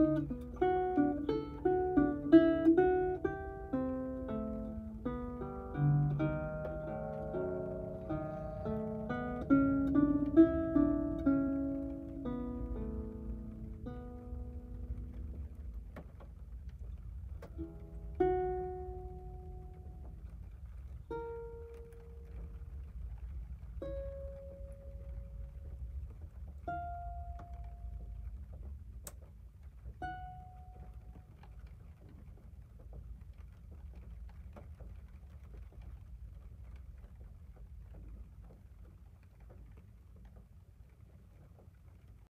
Música